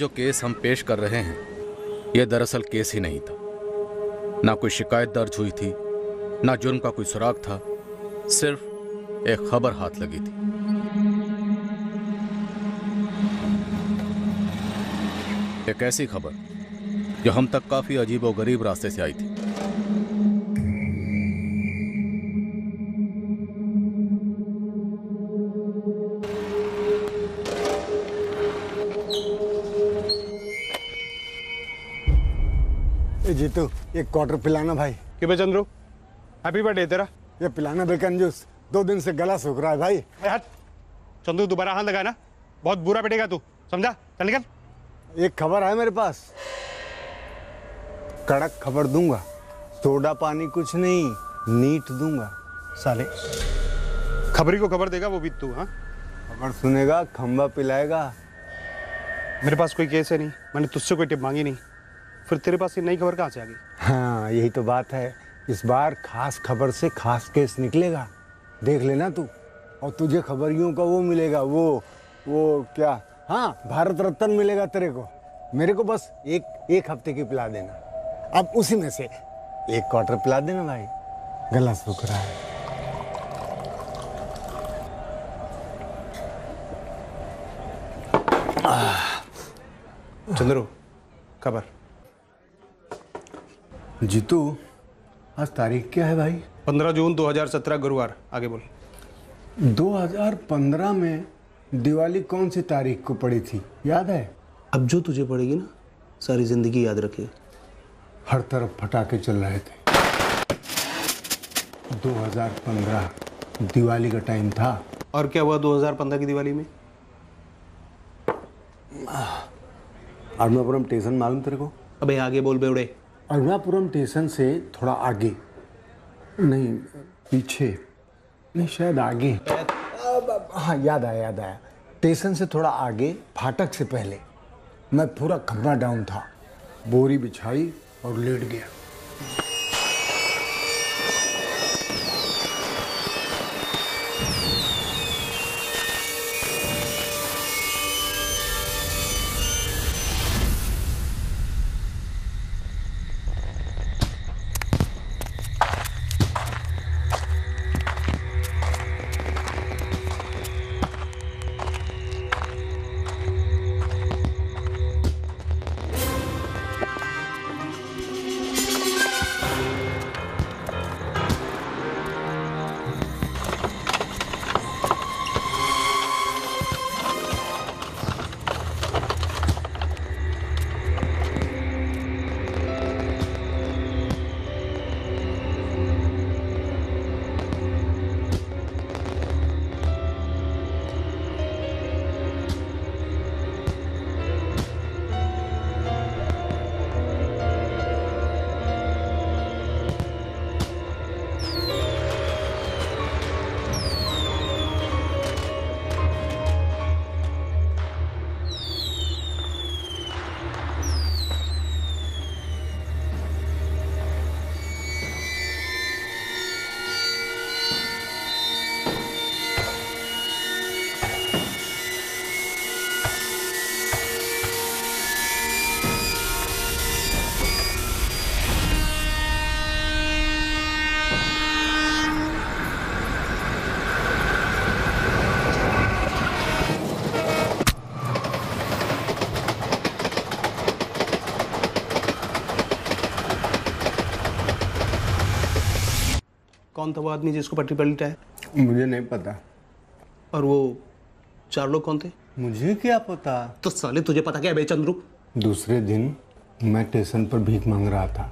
जो केस हम पेश कर रहे हैं यह दरअसल केस ही नहीं था। ना कोई शिकायत दर्ज हुई थी, ना जुर्म का कोई सुराग था, सिर्फ़ एक खबर हाथ लगी थी। एक ऐसी खबर जो हम तक काफ़ी अजीब और गरीब रास्ते से आई थी। जीतू एक क्वार्टर पिलाना भाई। कि बे चंद्रू? हैप्पी बर्थडे तेरा। ये पिलाना बेकन जूस दो दिन से गला सूख रहा है भाई। हट। चंद्रू दोबारा हाथ लगाया ना बहुत बुरा पिटेगा तू। समझा? चल निकल। एक खबर है मेरे पास। कड़क खबर दूँगा। सोडा पानी कुछ नहीं नीट दूँगा। साले। खबरी को खबर देगा वो भी तू हाँ? खबर सुनेगा खंबा पिलाएगा। मेरे पास कोई केस है नहीं। मैंने तुझसे कोई टिप मांगी नहीं। फिर तेरे पास ये नई खबर कहाँ से आ गई? हाँ यही तो बात है। इस बार खास खबर से खास केस निकलेगा। देख लेना तू। और तुझे खबरियों का वो मिलेगा वो वो क्या? हाँ भारत रत्न मिलेगा तेरे को। मेरे को बस एक एक हफ़्ते की पिला देना। अब उसी में से एक क्वार्टर पिला देना भाई। गला सूख रहा है। चंद्रू खबर। जीतू आज तारीख क्या है भाई? पंद्रह जून 2017 गुरुवार। आगे बोल। 2015 में दिवाली कौन सी तारीख को पड़ी थी? याद है? अब जो तुझे पड़ेगी ना सारी ज़िंदगी याद रखे। हर तरफ़ फटाके चल रहे थे। 2015 दिवाली का टाइम था। और क्या हुआ 2015 की दिवाली में? अरुणापुरम स्टेशन मालूम तेरे को? अबे आगे बोल बेवड़े। अरुणापुरम स्टेशन से थोड़ा आगे। नहीं, पीछे। नहीं, शायद आगे। हाँ याद आया याद आया। स्टेशन से थोड़ा आगे, फाटक से पहले। मैं पूरा खबरा डाउन था। बोरी बिछाई और लेट गया। कौन था वो आदमी जिसको पटरी पर लिटाया मुझे नहीं पता। और वो चार लोग कौन थे? मुझे क्या पता? तो साले तुझे पता क्या है बे चंद्रू दूसरे दिन मैं स्टेशन पर भीख मांग रहा था।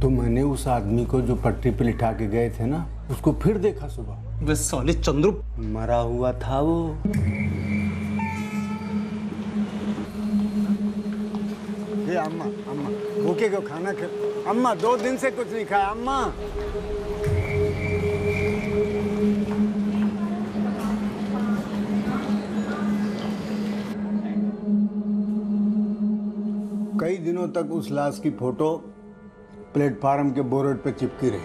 तो मैंने उस आदमी को जो पटरी पे लिटा के गए थे ना उसको फिर देखा सुबह। वे साले चंद्रू। मरा हुआ था वो। ये अम्मा अम्मा भूखे को खाना खे अम्मा दो दिन से कुछ नहीं खाया अम्मा। कई दिनों तक उस लाश की फ़ोटो प्लेटफार्म के बोर्ड पे चिपकी रही।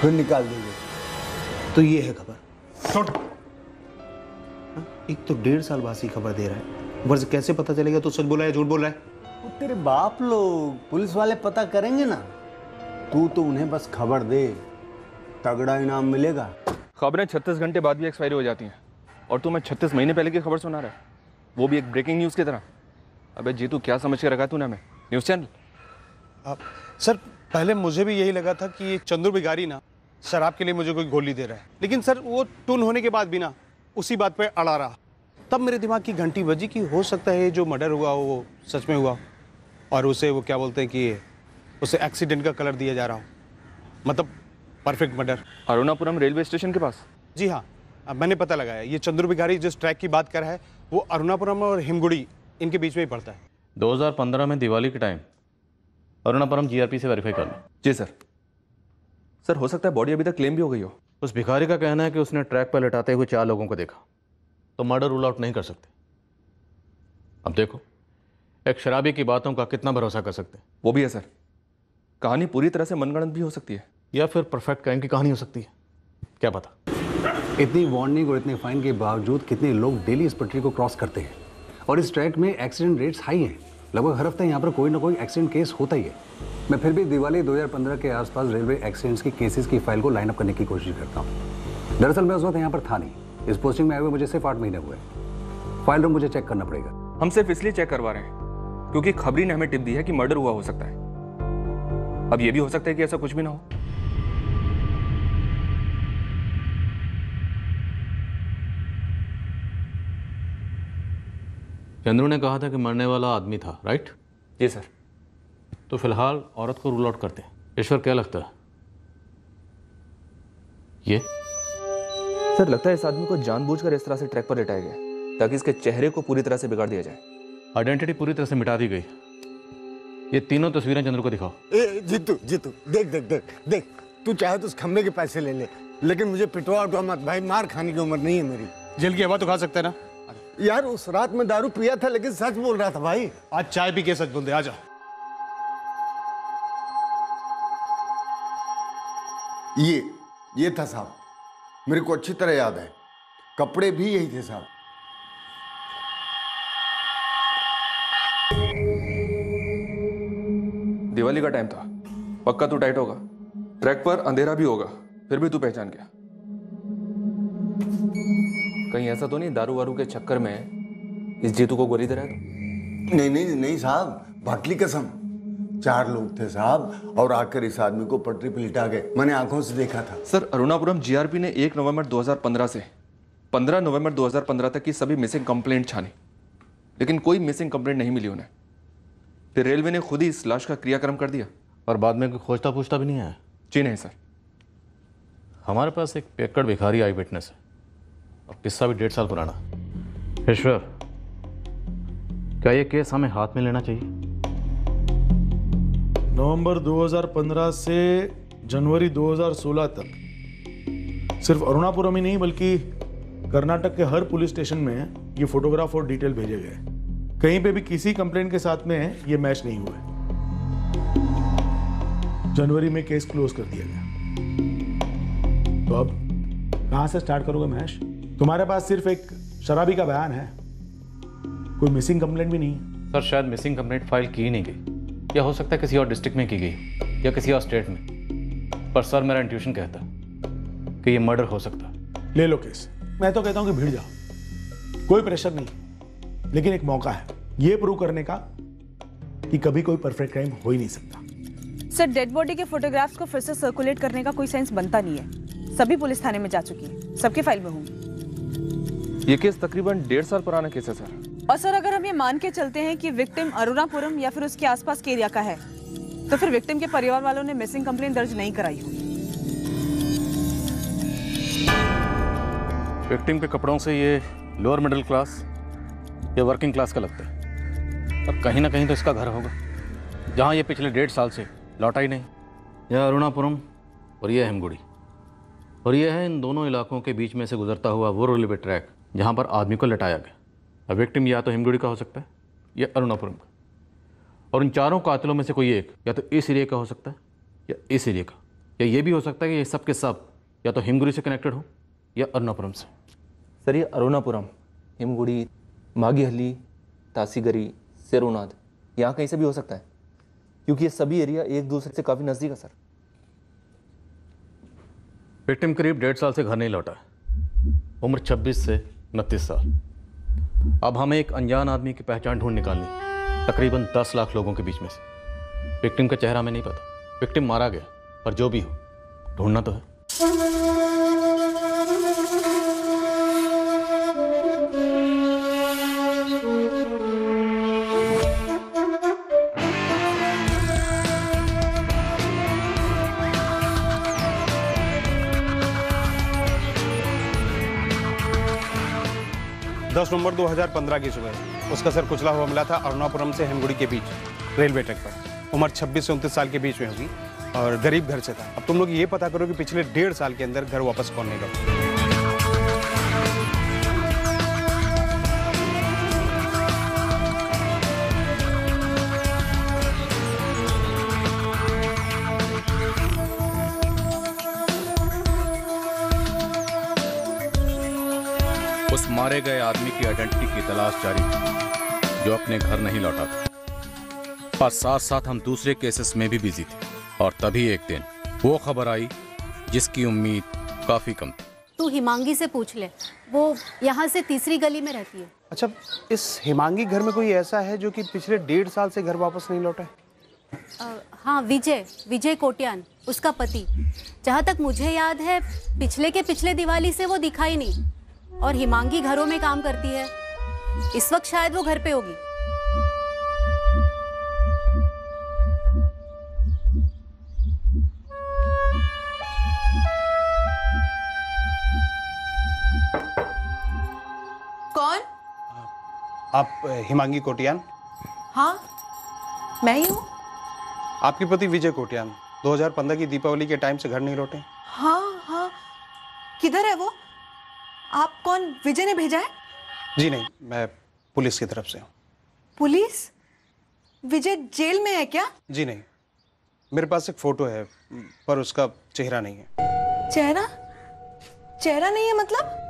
फिर निकाल दी गई। तो ये है खबर। हाँ? एक तो डेढ़ साल बासी खबर दे रहा है। से कैसे पता चलेगा? तू सच बोला है झूठ बोल रहा है? वो तेरे बाप लोग पुलिस वाले पता करेंगे ना। तू तो उन्हें बस खबर दे तगड़ा इनाम मिलेगा। खबरें छत्तीस घंटे बाद भी एक्सपायरी हो जाती हैं। और तू मैं छत्तीस महीने पहले की खबर सुना रहा है। वो भी एक ब्रेकिंग न्यूज़ की तरह। अबे जीतू क्या समझ के रखा तूने हमें? न्यूज़ चैनल सर पहले मुझे भी यही लगा था कि ये चंद्र बिगारी ना शराब के लिए मुझे कोई गोली दे रहा है। लेकिन सर वो टून होने के बाद भी ना उसी बात पे अड़ा रहा। तब मेरे दिमाग की घंटी बजी कि हो सकता है ये जो मर्डर हुआ हो वो सच में हुआ और उसे वो क्या बोलते हैं कि उसे एक्सीडेंट का कलर दिया जा रहा हो। मतलब perfect murder Arunapuram railway station के पास? जी हाँ अब मैंने पता लगाया ये चंद्र बिगारी जिस ट्रैक की बात कर रहा है वो अरुणापुरम और हिमगुड़ी इनके बीच में ही पड़ता है। 2015 में दिवाली के टाइम अरुणापुरम जीआरपी से वेरीफाई कर लो। जी सर। सर हो सकता है बॉडी अभी तक क्लेम भी हो गई हो। उस भिखारी का कहना है कि उसने ट्रैक पर लटाते हुए चार लोगों को देखा। तो मर्डर रूल आउट नहीं कर सकते। अब देखो एक शराबी की बातों का कितना भरोसा कर सकते हैं? वो भी है सर। कहानी पूरी तरह से मनगणन भी हो सकती है। या फिर परफेक्ट क्राइम की कहानी हो सकती है? क्या पता? इतनी वार्निंग और इतने फाइन के बावजूद कितने लोग डेली इस पटरी को क्रॉस करते हैं? और इस ट्रैक में एक्सीडेंट रेट्स हाई हैं। लगभग हर हफ़्ते यहाँ पर कोई ना कोई एक्सीडेंट केस होता ही है। मैं फिर भी दिवाली 2015 के आसपास रेलवे एक्सीडेंट्स की केसेस की फ़ाइल को लाइन अप करने की कोशिश करता हूँ। दरअसल मैं उस वक्त यहाँ पर था नहीं। इस पोस्टिंग में आए हुए मुझे सिर्फ़ आठ महीने हुए। फ़ाइल रूम मुझे चेक करना पड़ेगा। हम सिर्फ़ इसलिए चेक करवा रहे हैं क्योंकि खबरी ने हमें टिप दी है कि मर्डर हुआ हो सकता है। अब ये भी हो सकता है कि ऐसा कुछ भी ना हो। चंद्रू ने कहा था कि मरने वाला आदमी था राइट जी सर। तो फ़िलहाल औरत को रूल आउट करते हैं। ईश्वर क्या लगता है? ये? सर लगता है इस आदमी को जानबूझकर इस तरह से ट्रैक पर लेटाया गया ताकि इसके चेहरे को पूरी तरह से बिगाड़ दिया जाए। आइडेंटिटी पूरी तरह से मिटा दी गई। ये तीनों तस्वीरें चंद्र को दिखाओ। ए जीतू जीतू देख देख देख देख तू चाहे तो उस खंभे के पैसे ले ले लेकिन मुझे पिटवा उठवा मत भाई मार खाने की उम्र नहीं है मेरी। जेल की हवा तो खा सकते हैं ना? यार उस रात में दारू पिया था लेकिन सच बोल रहा था भाई। आज चाय पी के सच बोल दे आ जा। ये ये था साहब। मेरे को अच्छी तरह याद है। कपड़े भी यही थे साहब। दिवाली का टाइम था। पक्का तू टाइट होगा। ट्रैक पर अंधेरा भी होगा फिर भी तू पहचान गया। कहीं ऐसा तो नहीं दारू वारू के चक्कर में इस जीतू को गोली दे। रहा है तो नहीं नहीं नहीं साहब भाटली कसम। चार लोग थे साहब और आकर इस आदमी को पटरी पे लिटा गए। मैंने आँखों से देखा था। सर अरुणापुरम जीआरपी ने 1 नवंबर 2015 से 15 नवंबर 2015 तक की सभी मिसिंग कंप्लेंट छानी। लेकिन कोई मिसिंग कंप्लेंट नहीं मिली उन्हें। फिर रेलवे ने खुद ही इस लाश का क्रियाक्रम कर दिया। और बाद में कोई खोजता पूछता भी नहीं आया जी नहीं सर। हमारे पास एक पेकड़ भिखारी आई विटनेस है। और किस्सा भी डेढ़ साल पुराना। ईश्वर क्या ये केस हमें हाथ में लेना चाहिए? नवंबर 2015 से जनवरी 2016 तक। सिर्फ़ अरुणापुरम ही नहीं बल्कि कर्नाटक के हर पुलिस स्टेशन में ये फोटोग्राफ और डिटेल भेजे गए। कहीं पे भी किसी कंप्लेंट के साथ में ये मैच नहीं हुए। जनवरी में केस क्लोज कर दिया गया। तो अब कहाँ से स्टार्ट करोगे महेश? तुम्हारे पास सिर्फ़ एक शराबी का बयान है। कोई मिसिंग कंप्लेंट भी नहीं है। सर शायद मिसिंग कंप्लेंट फ़ाइल की नहीं गई। या हो सकता है किसी और डिस्ट्रिक्ट में की गई या किसी और स्टेट में। पर सर मेरा इंट्यूशन कहता कि ये मर्डर हो सकता। है ले लो केस मैं तो कहता हूँ कि भीड़ जाओ। कोई प्रेशर नहीं। लेकिन एक मौका है। ये प्रूव करने का कि कभी कोई परफेक्ट क्राइम हो ही नहीं सकता। सर डेड बॉडी के फोटोग्राफ्स को फिर से सर्कुलेट करने का कोई सेंस बनता नहीं है। सभी पुलिस थाने में जा चुकी है। सबके फ़ाइल में होंगी ये केस तकरीबन डेढ़ साल पुराना केस है सर। और सर अगर हम ये मान के चलते हैं कि विक्टिम अरुणापुरम या फिर उसके आसपास के एरिया का है तो फिर विक्टिम के परिवार वालों ने मिसिंग कंप्लेन दर्ज नहीं कराई होगी। विक्टिम के कपड़ों से ये लोअर मिडिल क्लास या वर्किंग क्लास का लगता है। और कहीं ना कहीं तो इसका घर होगा जहाँ ये पिछले डेढ़ साल से लौटा ही नहीं। यह अरुणापुरम और यह हेमगुड़ी। और यह है इन दोनों इलाकों के बीच में से गुजरता हुआ वो रेलवे ट्रैक जहाँ पर आदमी को लटाया गया। अब विक्टिम या तो हिमगुड़ी का हो सकता है या अरुणापुरम का। और उन चारों कातिलों में से कोई एक या तो इस एरिया का हो सकता है या इस एरिया का। या ये भी हो सकता है कि ये सब के सब या तो हिमगुड़ी से कनेक्टेड हो या अरुणापुरम से। सर ये अरुणापुरम हिमगुड़ी मागीहल्ली तासीगरी सेरोनाद यहाँ कहीं से भी हो सकता है। क्योंकि ये सभी एरिया एक दूसरे से काफ़ी नज़दीक है सर। विक्टिम करीब डेढ़ साल से घर नहीं लौटा उम्र 26 से 29 साल। अब हमें एक अनजान आदमी की पहचान ढूंढ निकालनी, तकरीबन 10 लाख लोगों के बीच में से। विक्टिम का चेहरा हमें नहीं पता। विक्टिम मारा गया, पर जो भी हो, ढूंढना तो है। दस नवंबर 2015 की सुबह, उसका सर कुचला हुआ मिला था अरुणापुरम से हेमगुड़ी के बीच, रेलवे ट्रैक पर। उम्र 26 से उनतीस साल के बीच में होगी, और गरीब घर से था। अब तुम लोग ये पता करो कि पिछले डेढ़ साल के अंदर घर वापस कौन नहीं लौटा मारे गए आदमी की आइडेंटिटी की तलाश जारी थी जो अपने घर नहीं लौटा था। और साथ साथ हम दूसरे केसेस में भी बिज़ी थे और तभी एक दिन वो खबर आई जिसकी उम्मीद काफ़ी कम थी। तू हिमांगी से पूछ ले वो यहाँ से तीसरी गली में रहती है। अच्छा इस हिमांगी घर में कोई ऐसा है जो कि पिछले डेढ़ साल से घर वापस नहीं लौटा है? हाँ विजय विजय कोटियान उसका पति। जहाँ तक मुझे याद है पिछले के पिछले दिवाली से वो दिखाई नहीं। और हिमांगी घरों में काम करती है। इस वक्त शायद वो घर पे होगी। कौन? आप हिमांगी कोटियान। हाँ मैं ही हूँ। आपके पति विजय कोटियान। 2015 की दीपावली के टाइम से घर नहीं लौटे। हाँ हाँ। किधर है वो? आप कौन? विजय ने भेजा है? जी नहीं मैं पुलिस की तरफ़ से हूँ। पुलिस? विजय जेल में है क्या? जी नहीं मेरे पास एक फ़ोटो है पर उसका चेहरा नहीं है। चेहरा? चेहरा नहीं है मतलब?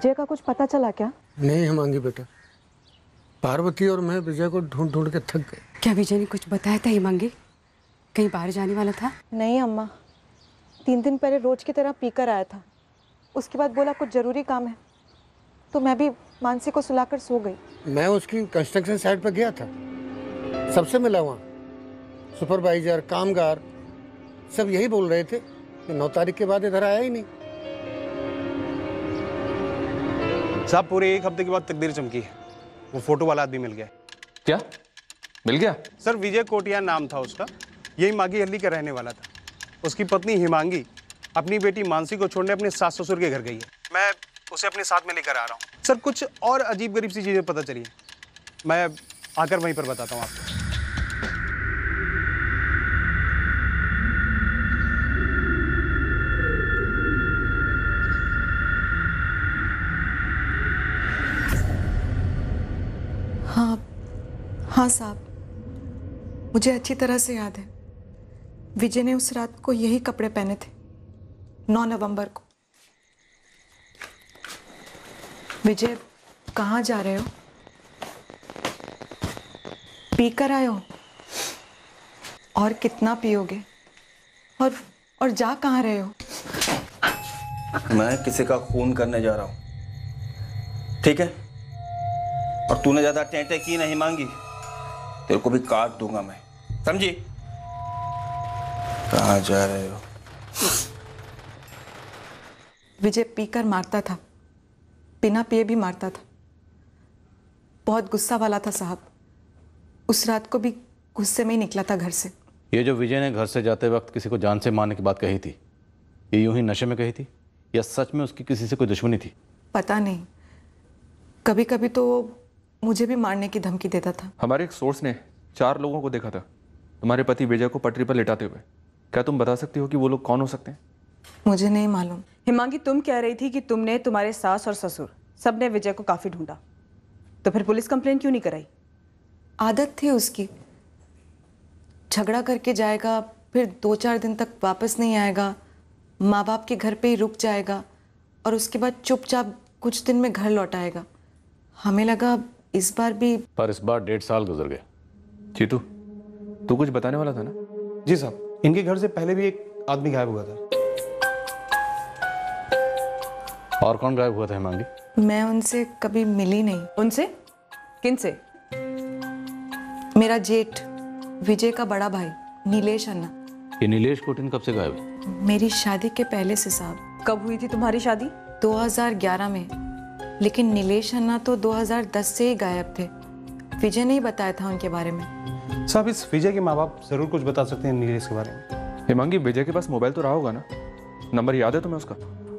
विजय का कुछ पता चला क्या? नहीं हिमांगी बेटा। पार्वती और मैं विजय को ढूंढ ढूंढ के थक गए। क्या विजय ने कुछ बताया था हिमांगी? कहीं बाहर जाने वाला था? नहीं अम्मा। तीन दिन पहले रोज की तरह पीकर आया था। उसके बाद बोला कुछ ज़रूरी काम है। तो मैं भी मानसी को सुलाकर सो गई। मैं उसकी कंस्ट्रक्शन साइट पर गया था। सबसे मिला वहाँ। सुपरवाइजर कामगार सब यही बोल रहे थे कि नौ तारीख के बाद इधर आया ही नहीं। साहब पूरे एक हफ़्ते के बाद तकदीर चमकी है। वो फ़ोटो वाला आदमी मिल गया। क्या? मिल गया? सर विजय कोटिया नाम था उसका। यही मागी हल्ली का रहने वाला था। उसकी पत्नी हिमांगी अपनी बेटी मानसी को छोड़ने अपने सास ससुर के घर गई है। मैं उसे अपने साथ में लेकर आ रहा हूँ। सर कुछ और अजीब गरीब सी चीज़ें पता चली मैं आकर वहीं पर बताता हूँ आपको। हाँ साहब, मुझे अच्छी तरह से याद है। विजय ने उस रात को यही कपड़े पहने थे 9 नवंबर को। विजय, कहाँ जा रहे हो? पी कर आए हो? और कितना पियोगे? और और जा कहाँ रहे हो? मैं किसी का खून करने जा रहा हूँ। ठीक है? और तूने ज़्यादा टेंटे की नहीं मांगी? तेरे को भी काट दूँगा मैं। समझी? कहा जा रहे हो? विजय पीकर मारता था। बिना पिए भी मारता था। बहुत गुस्सा वाला था साहब। उस रात को भी गुस्से में ही निकला था घर से। ये जो विजय ने घर से जाते वक्त किसी को जान से मारने की बात कही थी ये यूँ ही नशे में कही थी या सच में उसकी किसी से कोई दुश्मनी थी? पता नहीं। कभी कभी तो वो मुझे भी मारने की धमकी देता था। हमारे एक सोर्स ने चार लोगों को देखा था। तुम्हारे पति विजय को पटरी पर लिटाते हुए। क्या तुम बता सकती हो कि वो लोग कौन हो सकते हैं? मुझे नहीं मालूम। हिमांगी तुम कह रही थी कि तुमने तुम्हारे सास और ससुर सबने विजय को काफ़ी ढूंढा। तो फिर पुलिस कंप्लेन क्यों नहीं कराई? आदत थी उसकी। झगड़ा करके जाएगा फिर दो चार दिन तक वापस नहीं आएगा माँ बाप के घर पे ही रुक जाएगा और उसके बाद चुपचाप कुछ दिन में घर लौट आएगा। हमें लगा इस बार भी पर इस बार डेढ़ साल गुजर गए। जीतू तू कुछ बताने वाला था ना? जी साहब इनके घर से पहले भी एक आदमी गायब हुआ था। और कौन गायब हुआ था हिमांगी? मैं उनसे कभी मिली नहीं। उनसे? किन से? मेरा जेठ विजय का बड़ा भाई नीलेश अन्ना। ये नीलेश कोटिन कब से गायब है? मेरी शादी के पहले से साहब। कब हुई थी तुम्हारी शादी? 2011 में। लेकिन नीलेश अन्ना तो 2010 से ही गायब थे। विजय ने ही बताया था उनके बारे में। साहब इस विजय के माँ बाप ज़रूर कुछ बता सकते हैं नीलेश के बारे में। हिमांगी विजय के पास मोबाइल तो रहा होगा ना? नंबर याद है तुम्हें उसका?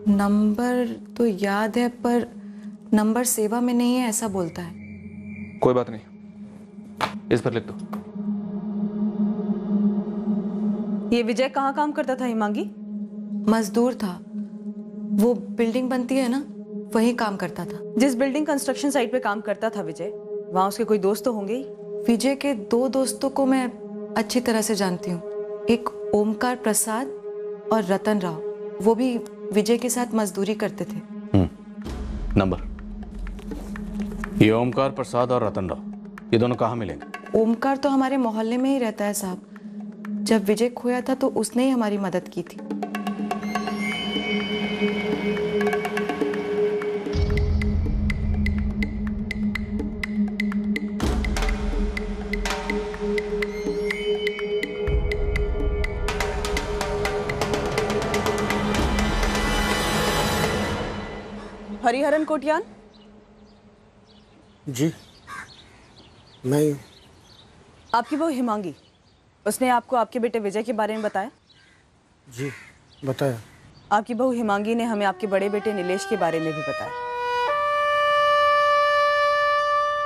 नंबर तो याद है पर नंबर सेवा में नहीं है ऐसा बोलता है। कोई बात नहीं। इस पर लिख दो। ये विजय कहाँ काम करता था हिमांगी मजदूर था। वो बिल्डिंग बनती है ना? वहीं काम करता था। जिस बिल्डिंग कंस्ट्रक्शन साइट पे काम करता था विजय वहाँ उसके कोई दोस्त तो होंगे ही। विजय के दो दोस्तों को मैं अच्छी तरह से जानती हूँ। एक ओमकार प्रसाद और रतन राव। वो भी विजय के साथ मजदूरी करते थे। नंबर। ये ओमकार प्रसाद और रतन राव ये दोनों कहाँ मिलेंगे? ओमकार तो हमारे मोहल्ले में ही रहता है साहब। जब विजय खोया था तो उसने ही हमारी मदद की थी। हरिहरन कोटियान? जी मैं। आपकी वो हिमांगी उसने आपको आपके बेटे विजय के बारे में बताया? जी बताया। आपकी बहू हिमांगी ने हमें आपके बड़े बेटे नीलेश के बारे में भी बताया।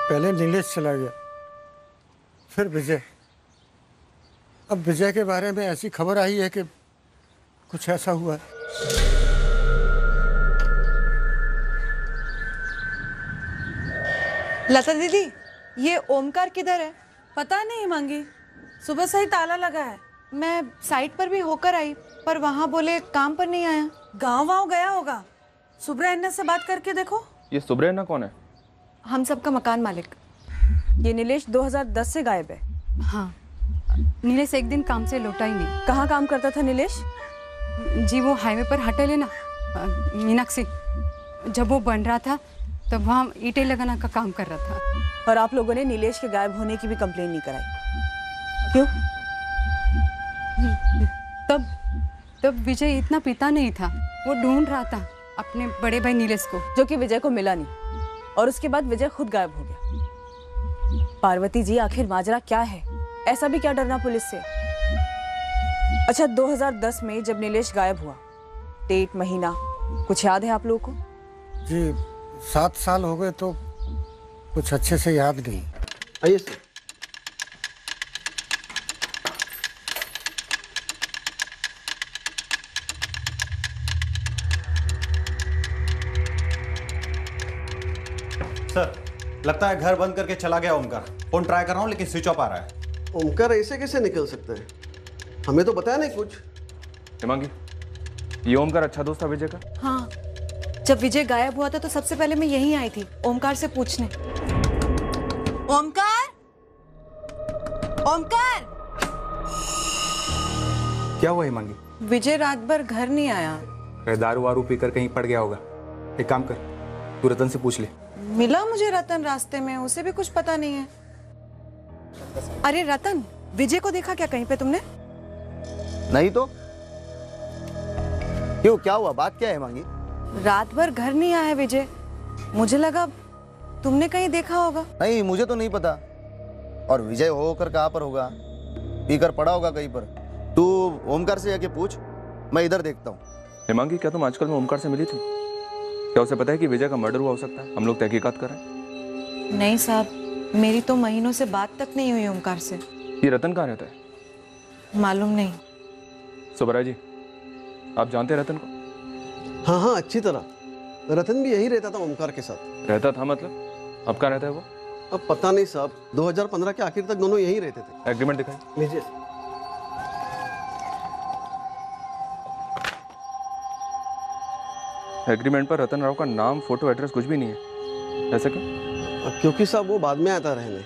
पहले नीलेश चला गया फिर विजय। अब विजय के बारे में ऐसी खबर आई है कि कुछ ऐसा हुआ है। लता दीदी ये ओमकार किधर है? पता नहीं मांगी सुबह से ही ताला लगा है। मैं साइट पर भी होकर आई पर वहाँ बोले काम पर नहीं आया। गाँव वाँव गया होगा। सुब्रा अन्ना से बात करके देखो। ये सुब्रेना कौन है? हम सबका मकान मालिक। ये नीलेश 2010 से गायब है। हाँ। नीलेश एक दिन काम से लौटा ही नहीं। कहाँ काम करता था नीलेश? जी वो हाईवे पर हटे लेना। मीनाक्षी। जब वो बन रहा था तब वहाँ ईंटें लगाना का काम कर रहा था। और आप लोगों ने नीलेश के गायब होने की भी कंप्लेन नहीं कराई। क्यों? तब तब विजय इतना पिता नहीं था। वो ढूंढ रहा था अपने बड़े भाई नीलेश को। जो कि विजय को मिला नहीं। और उसके बाद विजय खुद गायब हो गया। पार्वती जी आखिर माजरा क्या है? ऐसा भी क्या डरना पुलिस से? अच्छा 2010 में जब नीलेश गायब हुआ डेट महीना कुछ याद है आप लोगों को? जी सात साल हो गए तो कुछ अच्छे से याद नहीं। आइए सर। सर लगता है घर बंद करके चला गया ओमकार। फ़ोन ट्राई कर रहा हूँ लेकिन स्विच ऑफ़ आ रहा है। ओमकार ऐसे कैसे निकल सकते हैं? हमें तो बताया नहीं कुछ। हिमांगी ये ओमकार अच्छा दोस्त था विजय का? हाँ। जब विजय गायब हुआ था तो सबसे पहले मैं यहीं आई थी ओमकार से पूछने। ओमकार? ओमकार? क्या हुआ हिमांगी विजय रात भर घर नहीं आया। दारू वारू पीकर कहीं पड़ गया होगा। एक काम कर तू रतन से पूछ ले। मिला मुझे रतन रास्ते में उसे भी कुछ पता नहीं है। अरे रतन विजय को देखा क्या कहीं पे तुमने? नहीं तो? क्यों क्या हुआ? बात क्या है मांगी? रात भर घर नहीं आया विजय। मुझे लगा तुमने कहीं देखा होगा। नहीं मुझे तो नहीं पता। और विजय होकर कहाँ पर होगा? पीकर पड़ा होगा कहीं पर। तू ओमकार से जाके पूछ मैं इधर देखता हूँ। हिमांगी क्या तुम आजकल में ओमकार से मिली थी? क्या उसे पता है कि विजय का मर्डर हुआ हो सकता है? हम लोग तहकीकात कर रहे हैं। नहीं साहब मेरी तो महीनों से बात तक नहीं हुई ओमकार से। ये रतन कहाँ रहता है? मालूम नहीं। सुबरा जी आप जानते हैं रतन को? हाँ हाँ अच्छी तरह। रतन भी यही रहता था ओमकार के साथ। रहता था मतलब? अब कहाँ रहता है वो? अब पता नहीं साहब 2015 के आखिर तक दोनों यहीं रहते थे। एग्रीमेंट दिखाई लीजिए। एग्रीमेंट पर रतन राव का नाम फ़ोटो एड्रेस कुछ भी नहीं है। ऐसा क्यों? क्योंकि साहब वो बाद में आता रहने।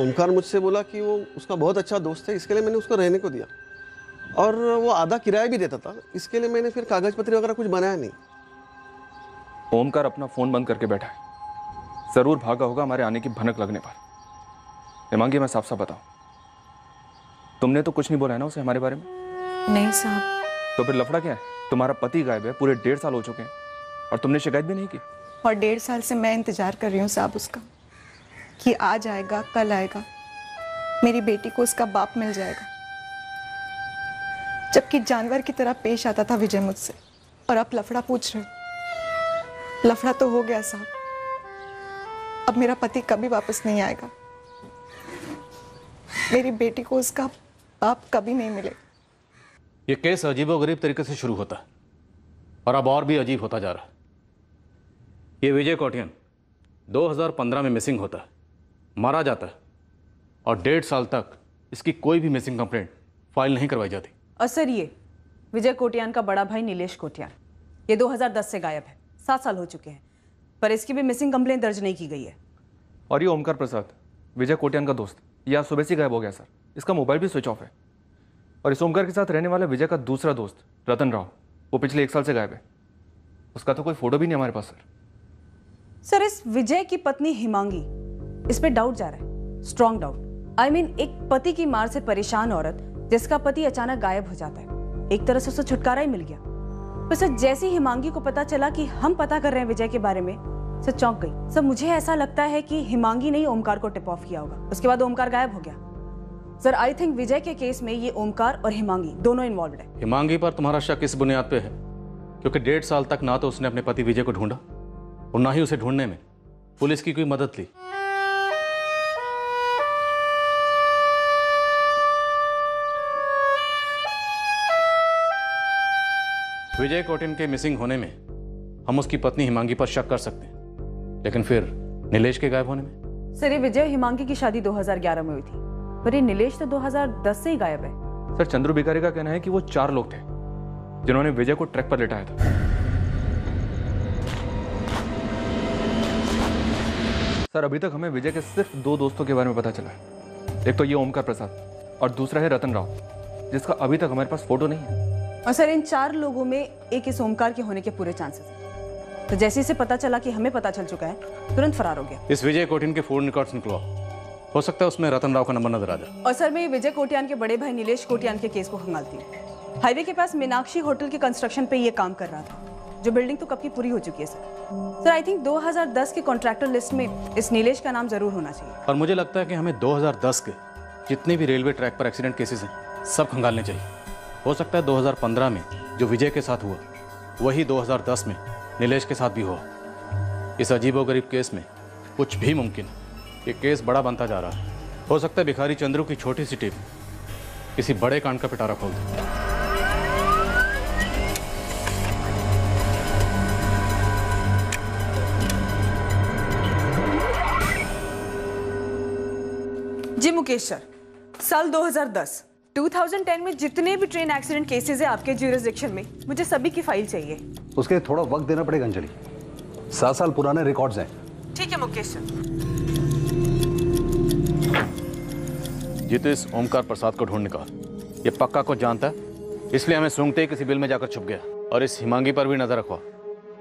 ओमकार मुझसे बोला कि वो उसका बहुत अच्छा दोस्त है इसके लिए मैंने उसको रहने को दिया। और वो आधा किराया भी देता था। इसके लिए मैंने फिर कागज़ पत्र वगैरह कुछ बनाया नहीं। ओमकार अपना फ़ोन बंद करके बैठा है। ज़रूर भागा होगा हमारे आने की भनक लगने पर। हिमांगी मैं साफ़ साफ़ बताऊँ। तुमने तो कुछ नहीं बोला है ना उसे हमारे बारे में? नहीं साहब। तो फिर लफड़ा क्या है? तुम्हारा पति गायब है पूरे डेढ़ साल हो चुके हैं। और तुमने शिकायत भी नहीं की? और डेढ़ साल से मैं इंतज़ार कर रही हूँ साहब उसका कि आज आएगा कल आएगा। मेरी बेटी को उसका बाप मिल जाएगा। जबकि जानवर की तरह पेश आता था विजय मुझसे। और अब लफड़ा पूछ रहे लफड़ा तो हो गया साहब। अब मेरा पति कभी वापस नहीं आएगा। मेरी बेटी को उसका बाप कभी नहीं मिले ये केस अजीबो गरीब तरीके से शुरू होता। है और अब और भी अजीब होता जा रहा। ये विजय कौटियन 2015 में मिसिंग होता। है मारा जाता। है और डेढ़ साल तक इसकी कोई भी मिसिंग कंप्लेंट फ़ाइल नहीं करवाई जाती। और सर ये विजय कोटियान का बड़ा भाई नीलेश कोटियान। ये 2010 से गायब है सात साल हो चुके हैं पर इसकी भी मिसिंग कंप्लेंट दर्ज नहीं की गई है। और ये ओमकार प्रसाद विजय कोटियान का दोस्त ये आज सुबह से गायब हो गया सर। इसका मोबाइल भी स्विच ऑफ़ है। और इस ओमकार के साथ रहने वाला विजय का दूसरा दोस्त रतन राव वो पिछले एक साल से गायब है। उसका तो कोई फ़ोटो भी नहीं हमारे पास सर। सर इस विजय की पत्नी हिमांगी इस पर डाउट जा रहा है स्ट्रॉन्ग डाउट आई मीन एक पति की मार से परेशान औरत जिसका पति अचानक गायब हो जाता है। एक तरह से उसे छुटकारा ही मिल गया। पर सर जैसे ही हिमांगी को पता चला कि हम पता कर रहे हैं विजय के बारे में सर चौंक गई। सर मुझे ऐसा लगता है कि हिमांगी ने ही ओमकार को टिप ऑफ़ किया होगा। उसके बाद ओमकार गायब हो गया। सर आई थिंक विजय के केस में ये ओमकार और हिमांगी दोनों इन्वॉल्व है। हिमांगी पर तुम्हारा शक इस बुनियाद पे है, क्योंकि डेढ़ साल तक ना तो उसने अपने पति विजय को ढूंढा, और ना ही उसे ढूँढने में। पुलिस की कोई मदद ली। विजय कोटिन के मिसिंग होने में हम उसकी पत्नी हिमांगी पर शक कर सकते हैं। लेकिन फिर नीलेश के गायब होने में? सर ये विजय हिमांगी की शादी 2011 में हुई थी। पर ये नीलेश तो 2010 से ही गायब है। सर चंद्रू भिखारी का कहना है कि वो चार लोग थे जिन्होंने विजय को ट्रैक पर लेटाया था। सर अभी तक हमें विजय के सिर्फ़ दो दोस्तों के बारे में पता चला है। एक तो ये ओमकार प्रसाद और दूसरा है रतन राव जिसका अभी तक हमारे पास फ़ोटो नहीं है। और सर इन चार लोगों में एक इस ओमकार के होने के पूरे चांसेस हैं। तो जैसे इसे पता चला कि हमें पता चल चुका है तुरंत फरार हो गया। इस विजय कोटिन के फ़ोन रिकॉर्ड्स निकलवा हो सकता है उसमें रतन राव का नंबर नज़र आ जाए। और सर मैं विजय कोटियान के बड़े भाई नीलेश कोटियान के केस को खंगालती हूँ। हाईवे के पास मीनाक्षी होटल के कंस्ट्रक्शन पे ये काम कर रहा था। जो बिल्डिंग तो कब की पूरी हो चुकी है सर? सर आई थिंक 2010 के कॉन्ट्रैक्टर लिस्ट में इस नीलेश का नाम ज़रूर होना चाहिए। और मुझे लगता है कि हमें 2010 के जितने भी रेलवे ट्रैक पर एक्सीडेंट केसेस हैं सब खंगालने चाहिए। हो सकता है 2015 में जो विजय के साथ हुआ, वही 2010 में नीलेश के साथ भी हुआ। इस अजीबो गरीब केस में कुछ भी मुमकिन है ये केस बड़ा बनता जा रहा है। हो सकता है भिखारी चंद्रू की छोटी सी टीम किसी बड़े कांड का पिटारा खोल दे। जी मुकेश सर, साल 2010 2010 में जितने भी ट्रेन एक्सीडेंट केसेस है आपके ज्यूरिसडिक्शन में मुझे सभी की फ़ाइल चाहिए। उसके लिए थोड़ा वक्त देना पड़ेगा अंजलि। सात साल पुराने रिकॉर्ड्स हैं। ठीक है मुकेश सर तो ओमकार प्रसाद को ढूंढ निकाल ये पक्का को जानता है? इसलिए हमें सूंघते ही किसी बिल में जाकर छुप गया। और इस हिमांगी पर भी नज़र रखवा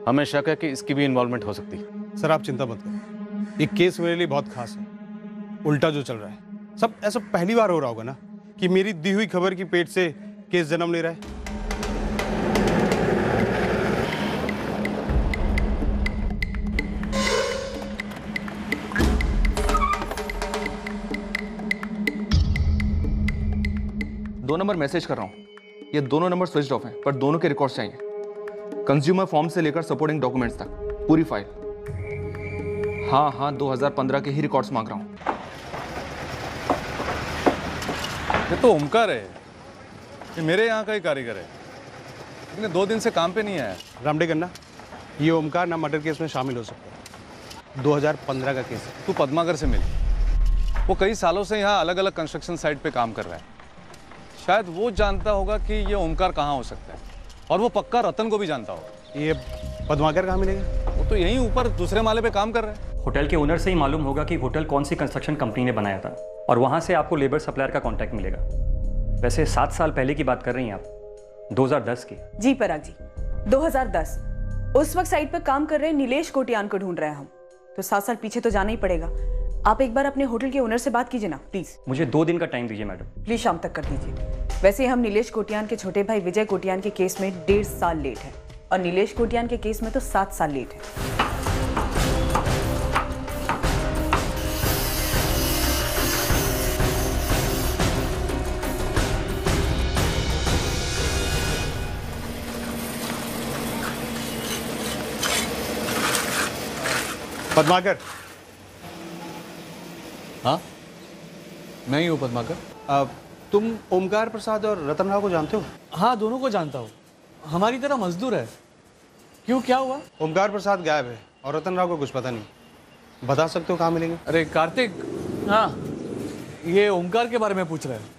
हमें शक है कि इसकी भी इन्वॉल्वमेंट हो सकती। है सर आप चिंता मत करो। ये केस मेरे लिए बहुत खास है। उल्टा जो चल रहा है। सब ऐसा पहली बार हो रहा होगा ना? कि मेरी दी हुई खबर की पेट से केस जन्म ले रहा है। दो नंबर मैसेज कर रहा हूँ। ये दोनों नंबर स्विच ऑफ़ हैं, पर दोनों के रिकॉर्ड्स चाहिए। कंज्यूमर फॉर्म से लेकर सपोर्टिंग डॉक्यूमेंट्स तक, पूरी फ़ाइल हाँ हाँ 2015 के ही रिकॉर्ड्स मांग रहा हूँ। ये तो ओमकार है। ये मेरे यहाँ का ही कारीगर है। लेकिन दो दिन से काम पे नहीं आया। रामडे गन्ना ये ओमकार ना मर्डर केस में शामिल हो सकता है। 2015 का केस है। तू पद्माकर से मिल। वो कई सालों से यहाँ अलग अलग कंस्ट्रक्शन साइट पे काम कर रहा है। शायद वो जानता होगा कि ये ओमकार कहाँ हो सकता है। और वो पक्का रतन को भी जानता होगा। ये पद्माकर कहाँ मिलेगा? वो तो यहीं ऊपर दूसरे माले पे काम कर रहा है। होटल के ओनर से ही मालूम होगा कि होटल कौन सी कंस्ट्रक्शन कंपनी ने बनाया था। और वहाँ से आपको लेबर सप्लायर का कॉन्टैक्ट मिलेगा। वैसे सात साल पहले की बात कर रही हैं आप 2010 की। जी पराग जी 2010 उस वक्त साइट पर काम कर रहे नीलेश कोटियान को ढूंढ रहे हैं हम। तो सात साल पीछे तो जाना ही पड़ेगा। आप एक बार अपने होटल के ओनर से बात कीजिए ना प्लीज़ मुझे दो दिन का टाइम दीजिए मैडम। प्लीज़ शाम तक कर दीजिए। वैसे हम नीलेश कोटियान के छोटे भाई विजय कोटियान के केस में डेढ़ साल लेट है। और नीलेश कोटियान के केस में तो सात साल लेट है। पद्माकर। हाँ? मैं ही हूँ पद्माकर। अब तुम ओमकार प्रसाद और रतन राव को जानते हो? हाँ दोनों को जानता हूँ। हमारी तरह मजदूर है। क्यों क्या हुआ? ओमकार प्रसाद गायब है और रतन राव को कुछ पता नहीं। बता सकते हो कहाँ मिलेंगे? अरे कार्तिक। हाँ। ये ओमकार के बारे में पूछ रहे हैं।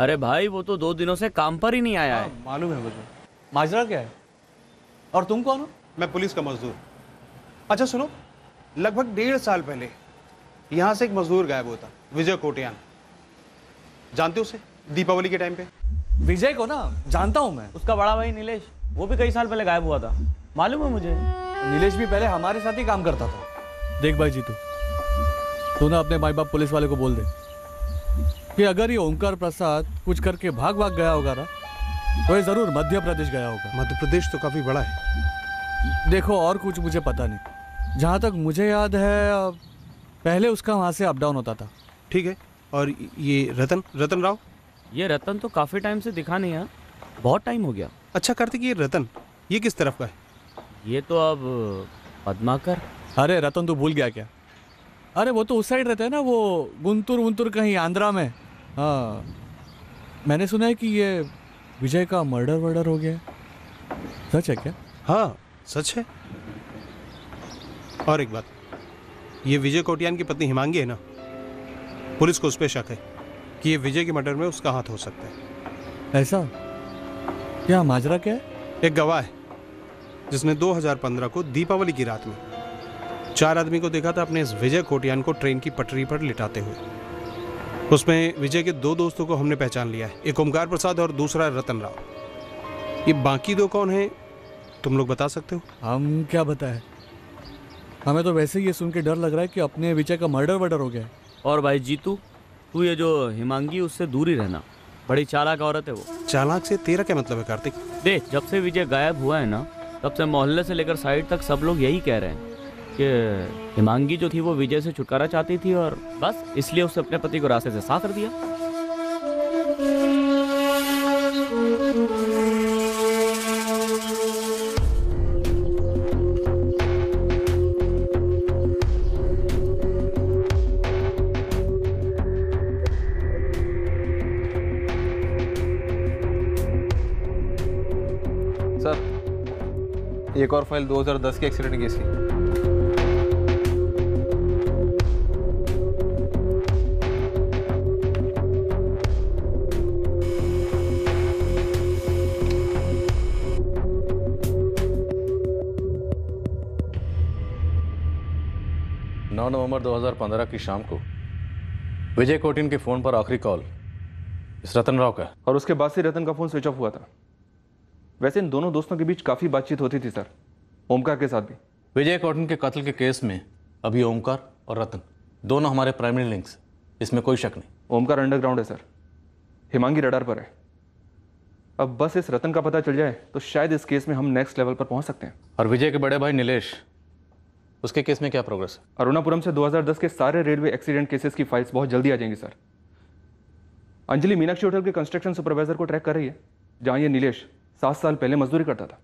अरे भाई वो तो दो दिनों से काम पर ही नहीं आया है मालूम है मुझे। माजरा क्या है? और तुम कौन हो? मैं पुलिस का मजदूर। अच्छा सुनो। लगभग डेढ़ साल पहले यहाँ से एक मजदूर गायब होता विजय कोटियान। जानते हो उसे? दीपावली के टाइम पे। विजय को ना जानता हूँ मैं। उसका बड़ा भाई नीलेश वो भी कई साल पहले गायब हुआ था। मालूम है मुझे? नीलेश भी पहले हमारे साथ ही काम करता था। देख भाई जीतू तू तू ना अपने माई बाप पुलिस वाले को बोल दे कि अगर ये ओंकार प्रसाद कुछ करके भाग भाग गया होगा ना तो ये ज़रूर मध्य प्रदेश गया होगा। मध्य प्रदेश तो काफ़ी बड़ा है। देखो और कुछ मुझे पता नहीं। जहाँ तक मुझे याद है पहले उसका वहाँ से अप डाउन होता था। ठीक है और ये रतन रतन राव? ये रतन तो काफ़ी टाइम से दिखा नहीं है। बहुत टाइम हो गया। अच्छा कार्तिक ये रतन ये किस तरफ़ का है? ये तो अब पद्माकर। अरे रतन तू भूल गया क्या? अरे वो तो उस साइड रहता है ना वो गुंतुर वुंतुर कहीं आंध्रा में। हाँ। मैंने सुना है कि ये विजय का मर्डर वर्डर हो गया है। सच है क्या? हाँ सच है। और एक बात। ये विजय कोटियान की पत्नी हिमांगी है ना? पुलिस को उस पर शक है कि ये विजय के मर्डर में उसका हाथ हो सकता है। ऐसा? क्या माजरा क्या है? एक गवाह है जिसने 2015 को दीपावली की रात में चार आदमी को देखा था अपने इस विजय कोटियान को ट्रेन की पटरी पर लिटाते हुए। उसमें विजय के दो दोस्तों को हमने पहचान लिया है एक ओमकार प्रसाद और दूसरा रतन राव। ये बाकी दो कौन हैं तुम लोग बता सकते हो? हम क्या बताएँ? हमें तो वैसे ही ये सुन के डर लग रहा है कि अपने विजय का मर्डर वर्डर हो गया है। और भाई जीतू तू ये जो हिमांगी उससे दूर ही रहना। बड़ी चालाक औरत है वो। चालाक से तेरा क्या मतलब है कार्तिक? देख जब से विजय गायब हुआ है ना तब से मोहल्ले से लेकर साइड तक सब लोग यही कह रहे हैं कि हिमांगी जो थी वो विजय से छुटकारा चाहती थी और बस इसलिए उसने अपने पति को रास्ते से साफ़ कर दिया। एक और फ़ाइल 2010 के एक्सीडेंट केस की। नौ नवंबर 2015 की शाम को विजय कोटिन के फ़ोन पर आखिरी कॉल इस रतन राव का और उसके बाद से रतन का फ़ोन स्विच ऑफ़ हुआ था। वैसे इन दोनों दोस्तों के बीच काफ़ी बातचीत होती थी सर। ओमकार के साथ भी। विजय कोटिन के कत्ल के केस में अभी ओमकार और रतन दोनों हमारे प्राइमरी लिंक्स इसमें कोई शक नहीं। ओमकार अंडरग्राउंड है सर। हिमांगी रडार पर है। अब बस इस रतन का पता चल जाए तो शायद इस केस में हम नेक्स्ट लेवल पर पहुँच सकते हैं। और विजय के बड़े भाई नीलेश उसके केस में क्या प्रोग्रेस है अरुणापुरम से 2010 के सारे रेलवे एक्सीडेंट केसेस की फाइल्स बहुत जल्दी आ जाएँगी सर। अंजलि मीनाक्षी होटल के कंस्ट्रक्शन सुपरवाइजर को ट्रैक कर रही है जहाँ ये नीलेश सात साल पहले मजदूरी करता था।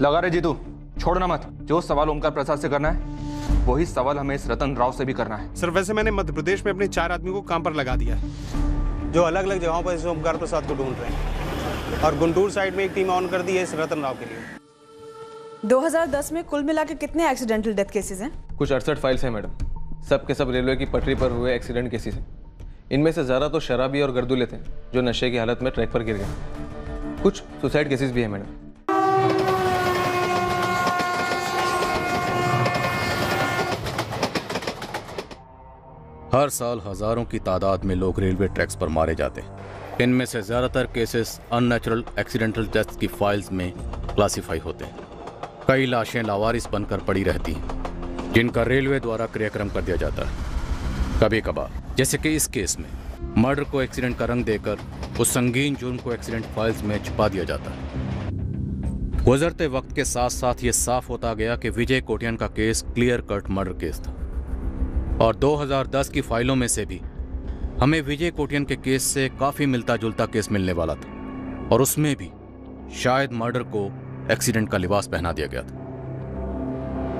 लगा रहे जीतू, छोड़ना मत। जो सवाल ओमकार प्रसाद से करना है, वही सवाल हमें इस रतन राव से भी करना है। सर, वैसे मैंने मध्य प्रदेश में अपने चार आदमी को काम पर लगा दिया है। जो अलग अलग जगहों पर इस ओमकार प्रसाद को ढूंढ रहे हैं। और गुंटूर साइड में एक टीम ऑन कर दी है इस रतन राव के लिए। 2010 में कुल मिला के कितने एक्सीडेंटल डेथ केसेस हैं? कुछ अड़सठ फाइल्स हैं मैडम। सब के सब रेलवे की पटरी पर हुए एक्सीडेंट केसेस हैं। इनमें से ज़्यादा तो शराबी और गर्दुले थे जो नशे की हालत में ट्रैक पर गिर गए। कुछ सुसाइड केसेस भी हैं मैडम। हर साल हज़ारों की तादाद में लोग रेलवे ट्रैक्स पर मारे जाते हैं। इनमें से ज़्यादातर केसेस अननेचुरल एक्सीडेंटल डेथ्स की फाइल्स में क्लासिफाई होते हैं। कई लाशें लावारिस बनकर पड़ी रहती हैं, जिनका रेलवे द्वारा क्रियाक्रम कर दिया जाता है। कभी कभार, जैसे कि इस केस में, मर्डर को एक्सीडेंट का रंग देकर उस संगीन जुर्म को एक्सीडेंट फाइल्स में छुपा दिया जाता है। गुजरते वक्त के साथ साथ ये साफ़ होता गया कि विजय कोटियन का case clear cut murder case था। और 2010 की फाइलों में से भी। हमें विजय कोटियन के केस से काफ़ी मिलता जुलता केस मिलने वाला था। और उसमें भी शायद मर्डर को एक्सीडेंट का लिबास पहना दिया गया था।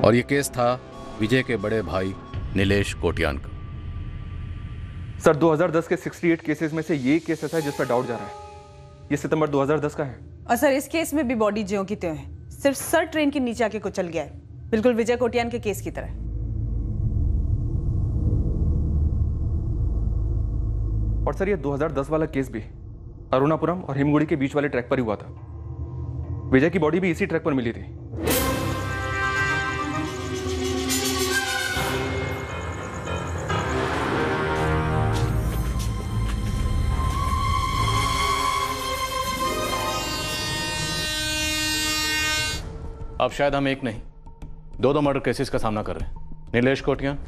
और ये केस था विजय के बड़े भाई नीलेश कोटियान का। सर 2010 के 68 केसेस में से ये केस ऐसा है जिस पर डाउट जा रहा है। ये सितंबर 2010 का है। और सर इस केस में भी बॉडी ज्यों की त्यों है। सिर्फ़ सर ट्रेन के नीचे आके कुचल गया है। बिल्कुल विजय कोटियान के केस की तरह। और सर, ये 2010 वाला केस भी, अरुणापुरम और हिमगुड़ी के बीच वाले ट्रैक पर ही हुआ था। विजय की बॉडी भी इसी ट्रैक पर मिली थी। अब शायद हम एक नहीं दो दो मर्डर केसेस का सामना कर रहे हैं। नीलेश कोटियान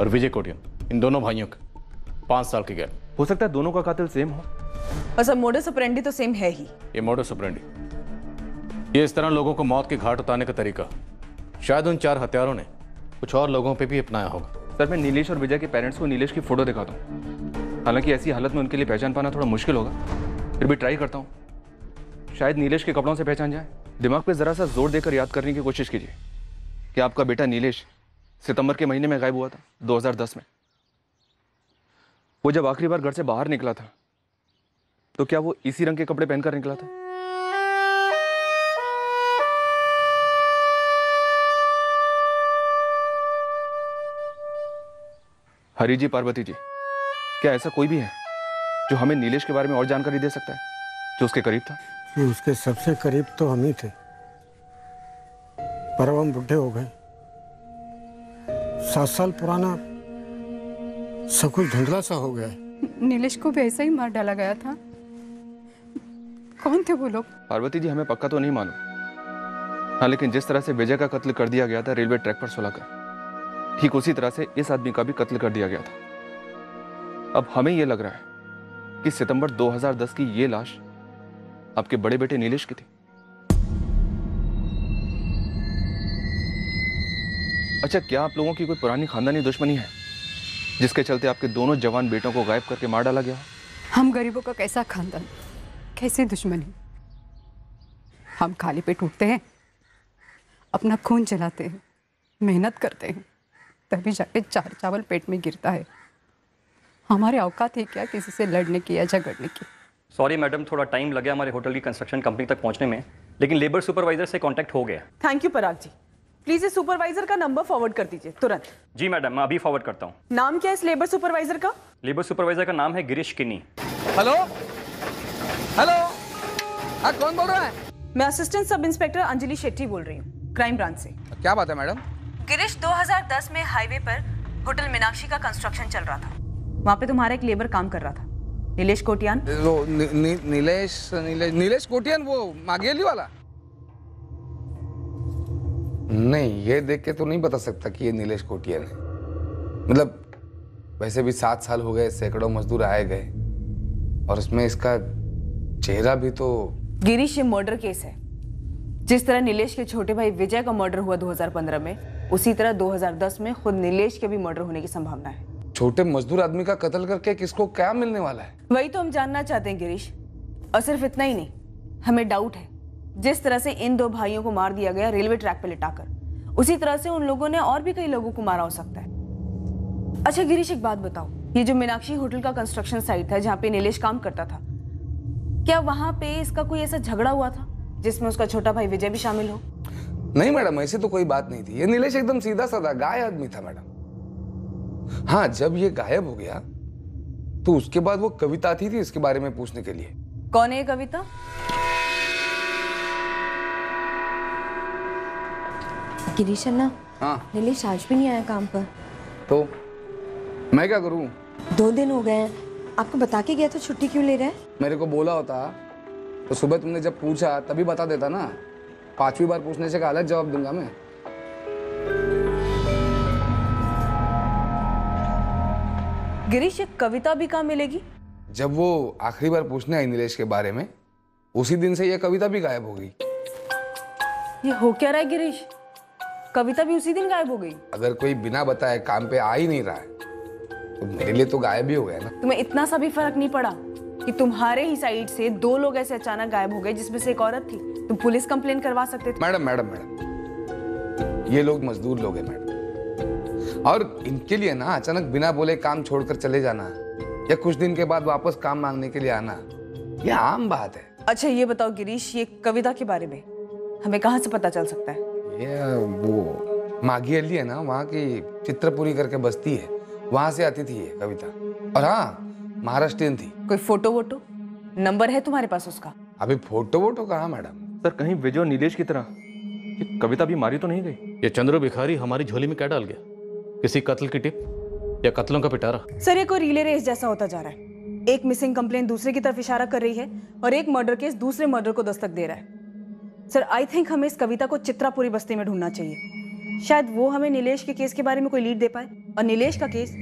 और विजय कोटियान इन दोनों भाइयों के, पाँच साल की गैप हो सकता है दोनों का कातिल सेम हो। और सर मोडस ऑपरेंडी तो सेम है ही। ये मोडस ऑपरेंडी ये इस तरह लोगों को मौत के घाट उतारने का तरीका। शायद उन चार हथियारों ने कुछ और लोगों पे भी अपनाया होगा। सर मैं नीलेश और विजय के पेरेंट्स को नीलेश की फ़ोटो दिखाता हूँ। हालाँकि ऐसी हालत में उनके लिए पहचान पाना थोड़ा मुश्किल होगा। फिर भी ट्राई करता हूँ। शायद नीलेश के कपड़ों से पहचान जाए। दिमाग पे जरा सा ज़ोर देकर याद करने की कोशिश कीजिए कि आपका बेटा नीलेश सितंबर के महीने में गायब हुआ था 2010 में। वो जब आखिरी बार घर से बाहर निकला था तो क्या वो इसी रंग के कपड़े पहनकर निकला था? हरी जी, पार्वती जी, क्या ऐसा कोई भी है जो हमें नीलेश के बारे में और जानकारी दे सकता है, जो उसके करीब था? उसके सबसे करीब तो हम ही थे। पर हम बुढ़े हो गए। सात साल पुराना सब कुछ धुंधला सा हो गया। है नीलेश को भी ऐसा ही मार डाला गया था। कौन थे वो लोग? पार्वती जी हमें पक्का तो नहीं मालूम। हाँ लेकिन जिस तरह से विजय का कत्ल कर दिया गया था रेलवे ट्रैक पर सुलाकर ठीक उसी तरह से इस आदमी का भी कत्ल कर दिया गया था। अब हमें यह लग रहा है कि सितंबर 2010 की ये लाश आपके बड़े बेटे नीलेश की थी। अच्छा क्या आप लोगों की कोई पुरानी खानदानी दुश्मनी है? जिसके चलते आपके दोनों जवान बेटों को गायब करके मार डाला गया हम गरीबों का कैसा खानदान? कैसी दुश्मनी हम खाली पेट उठते हैं अपना खून चलाते हैं मेहनत करते हैं तभी जाके चार चावल पेट में गिरता है। हमारे औकात है क्या किसी से लड़ने की या झगड़ने की? सॉरी मैडम थोड़ा टाइम लगे हमारे होटल की कंस्ट्रक्शन कंपनी तक पहुँचने में लेकिन लेबर सुपरवाइजर से कांटेक्ट हो गया। Thank you Parag ji. Please इस सुपरवाइजर का नंबर फॉरवर्ड कर दीजिए तुरंत। जी मैडम मैं अभी फॉरवर्ड करता हूँ। नाम क्या है इस लेबर सुपरवाइजर का? लेबर सुपरवाइजर का नाम है गिरीश किन्नी। हेलो? हेलो? हाँ कौन बोल रहा है? मैं assistant sub inspector Anjali Shetty बोल रही हूँ क्राइम ब्रांच से। क्या बात है मैडम? गिरीश 2010 में हाईवे पर होटल मीनाक्षी का कंस्ट्रक्शन चल रहा था। वहाँ पे तुम्हारा एक लेबर काम कर रहा था। नीलेश कोटियान। नी, नीलेश नीलेश नीलेश कोटियन वो मागेली वाला? नहीं ये देख के तो नहीं बता सकता कि ये नीलेश कोटियन है। मतलब वैसे भी सात साल हो गए सैकड़ों मजदूर आए गए और उसमें इसका चेहरा भी तो गिरीश ये मर्डर केस है। जिस तरह नीलेश के छोटे भाई विजय का मर्डर हुआ 2015 में उसी तरह 2010 में खुद नीलेश के भी मर्डर होने की संभावना है। छोटे मजदूर आदमी का कत्ल करके किसको क्या मिलने वाला है? वही तो हम जानना चाहते हैं गिरीश। और सिर्फ़ इतना ही नहीं हमें डाउट है। जिस तरह से इन दो भाइयों को मार दिया गया रेलवे ट्रैक पे लिटाकर। उसी तरह से उन लोगों ने और भी कई लोगों को मारा हो सकता है। अच्छा गिरीश एक बात बताओ। ये जो मीनाक्षी होटल का कंस्ट्रक्शन साइट था जहाँ पे नीलेश काम करता था क्या वहाँ पे इसका कोई ऐसा झगड़ा हुआ था जिसमें उसका छोटा भाई विजय भी शामिल हो? नहीं मैडम ऐसी तो कोई बात नहीं थी। ये नीलेश एकदम सीधा साधा गाय आदमी था मैडम। हाँ जब ये गायब हो गया तो उसके बाद वो कविता आती थी इसके बारे में पूछने के लिए। कौन है कविता? गिरीश अन्ना हाँ। नीलेश आज भी नहीं आया काम पर। तो? मैं क्या करूँ? दो दिन हो गए हैं। आपको बता के गया तो छुट्टी क्यों ले रहे हैं? मेरे को बोला होता तो सुबह तुमने जब पूछा तभी बता देता ना। पांचवी बार पूछने से अलग जवाब दूँगा मैं? गिरीश एक कविता भी कहाँ मिलेगी? जब वो आखिरी बार पूछने आई नीलेश के बारे में उसी दिन से ये कविता भी गायब हो गई। ये हो क्या रहा है गिरीश? कविता भी उसी दिन गायब हो गई। अगर कोई बिना बताए काम पे आ ही नहीं रहा है तो मेरे लिए तो गायब ही हो गया ना। तुम्हें इतना सा भी फ़र्क नहीं पड़ा कि तुम्हारे ही साइड से दो लोग ऐसे अचानक गायब हो गए जिसमें से एक औरत थी? तुम पुलिस कंप्लेन करवा सकते थे। मैडम मैडम मैडम ये लोग मजदूर लोग हैं मैडम। और इनके लिए ना अचानक बिना बोले काम छोड़कर चले जाना या कुछ दिन के बाद वापस काम मांगने के लिए आना ये आम बात है। अच्छा ये बताओ गिरीश ये कविता के बारे में हमें कहाँ से पता चल सकता है? ये वो माघी अली है ना वहाँ की चित्रपुरी करके बस्ती है। वहाँ से आती थी ये कविता। और हाँ महाराष्ट्रियन थी। कोई फ़ोटो वोटो? नंबर है तुम्हारे पास उसका? अभी फ़ोटो वोटो कहा मैडम? सर कहीं विजय नीलेश की तरह। ये कविता भी मारी तो नहीं गई? ये चंद्र भिखारी हमारी झोली में क्या डाल गया? किसी कत्ल की टिप? या कत्लों का पिटारा? सर ये कोई रिले रेस जैसा होता जा रहा है। एक मिसिंग कंप्लेन दूसरे की तरफ़ इशारा कर रही है और एक मर्डर केस दूसरे मर्डर को दस्तक दे रहा है। सर आई थिंक हमें इस कविता को चित्रापुरी बस्ती में ढूंढना चाहिए। शायद वो हमें नीलेश के केस के बारे में कोई लीड दे पाए और नीलेश का केस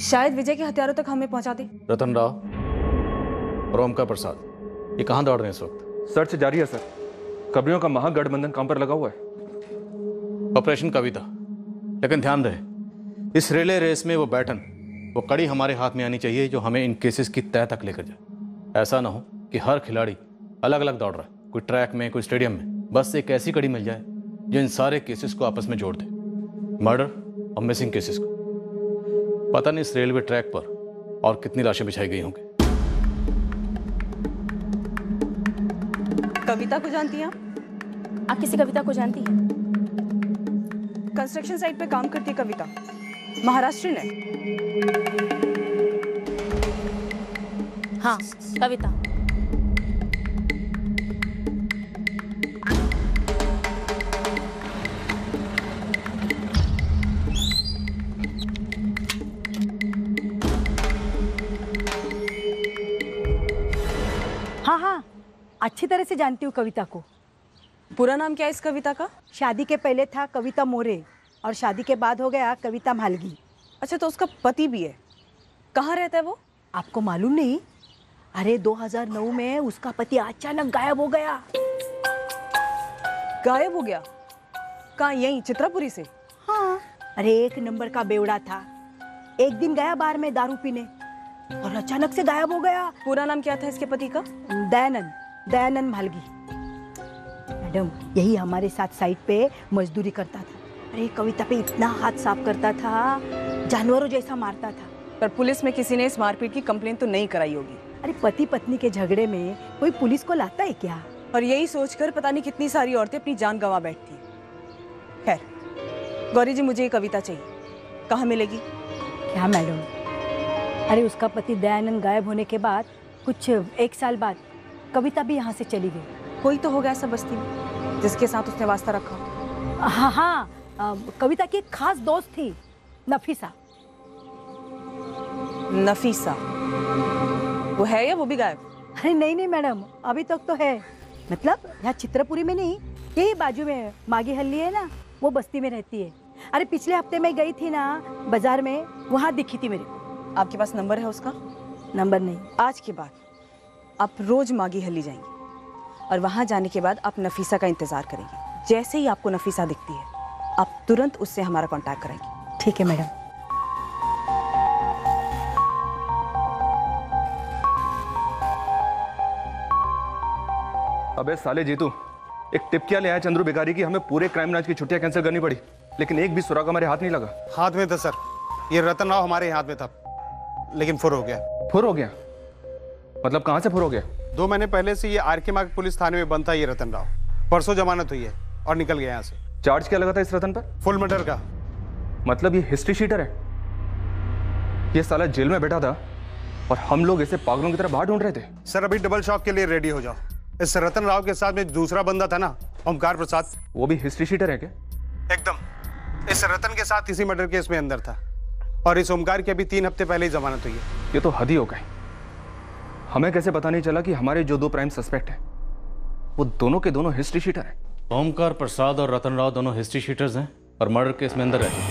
शायद विजय के हथियारों तक हमें पहुँचा दे। रतन राव और ओमकार प्रसाद ये कहाँ दौड़ रहे हैं इस वक्त? सर्च जारी है सर कब्रियों का महागठबंधन काम पर लगा हुआ है। ऑपरेशन कविता। लेकिन ध्यान रहे इस रिले रेस में वो बैठन वो कड़ी हमारे हाथ में आनी चाहिए जो हमें इन केसेस की तय तक लेकर जाए। ऐसा ना हो कि हर खिलाड़ी अलग अलग दौड़ रहा है। कोई ट्रैक में कोई स्टेडियम में बस एक ऐसी कड़ी मिल जाए जो इन सारे केसेस को आपस में जोड़ दे। मर्डर और मिसिंग केसेस को। पता नहीं इस रेलवे ट्रैक पर और कितनी लाशें बिछाई गई होंगी। कविता को जानती हैं आप? आप किसी कविता को जानती हैं? कंस्ट्रक्शन साइट पे काम करती है कविता। महाराष्ट्र है हाँ कविता। अच्छी तरह से जानती हूँ कविता को। पूरा नाम क्या है इस कविता का? शादी के पहले था कविता मोरे और शादी के बाद हो गया कविता मालगी। अच्छा तो उसका पति भी है। कहाँ रहता है वो? आपको मालूम नहीं? अरे 2009 में उसका पति अचानक गायब हो गया। गायब हो गया? कहाँ यहीं चित्रापुरी से? हाँ। अरे एक नंबर का बेवड़ा था। एक दिन गया बार में दारू पीने और अचानक से गायब हो गया। पूरा नाम क्या था इसके पति का? दयानंद। दयानंद मालगी। मैडम यही हमारे साथ साइट पे मजदूरी करता था। अरे कविता पे इतना हाथ साफ़ करता था जानवरों जैसा मारता था। पर पुलिस में किसी ने इस मारपीट की कंप्लेन तो नहीं कराई होगी। अरे पति पत्नी के झगड़े में कोई पुलिस को लाता है क्या? और यही सोचकर पता नहीं कितनी सारी औरतें अपनी जान गंवा बैठती। खैर गौरी जी मुझे ये कविता चाहिए। कहाँ मिलेगी? क्या मैडम? अरे उसका पति दयानंद गायब होने के बाद कुछ एक साल बाद कविता भी यहाँ से चली गई। कोई तो होगा ऐसा बस्ती में जिसके साथ उसने वास्ता रखा। हाँ हाँ कविता की एक खास दोस्त थी नफीसा। नफीसा? वो है या वो भी गायब? अरे नहीं नहीं मैडम अभी तक तो है। मतलब यहाँ चित्रपुरी में नहीं यही बाजू में मागी हल्ली है ना वो बस्ती में रहती है। अरे पिछले हफ़्ते में गई थी ना बाज़ार में वहाँ दिखी थी मेरे को। आपके पास नंबर है उसका? नंबर नहीं। आज के बाद आप रोज मागी हली जाएँगे। और वहाँ जाने के बाद आप नफीसा का इंतज़ार करेंगे। जैसे ही आपको नफीसा दिखती है आप तुरंत उससे हमारा कांटेक्ट करेंगे ठीक है मैडम। अबे साले जीतू एक टिप क्या ले आया चंद्रू बेकारी की? हमें पूरे क्राइम ब्रांच की छुट्टियाँ कैंसिल करनी पड़ी। लेकिन एक भी सुराग हमारे हाथ नहीं लगा। हाथ में था सर। ये रतन राव हमारे हाथ में था। लेकिन फुर हो गया। फुर हो गया? मतलब कहाँ से फुर हो दो महीने पहले से ये आर के मार्ग पुलिस थाने में बंद था ये रतन राव। परसों जमानत हुई है और निकल गया यहाँ से। चार्ज क्या लगा था इस रतन पर? फुल मर्डर का। मतलब ये हिस्ट्री शीटर है? ये साला जेल में बैठा था और हम लोग इसे पागलों की तरह बाहर ढूंढ रहे थे। सर अभी डबल शॉक के लिए रेडी हो जाओ। इस रतन राव के साथ में दूसरा बंदा था ना ओमकार प्रसाद। वो भी हिस्ट्री शीटर है क्या? एकदम। इस रतन के साथ इसी मर्डर केस में अंदर था। और इस ओमकार की अभी तीन हफ़्ते पहले ही जमानत हुई है। ये तो हद ही हो गई। हमें कैसे पता नहीं चला कि हमारे जो दो प्राइम सस्पेक्ट हैं? वो दोनों के दोनों हिस्ट्री शीटर हैं। ओमकार प्रसाद और रतन राव दोनों हिस्ट्री शीटर्स हैं और मर्डर केस में अंदर रहते हैं।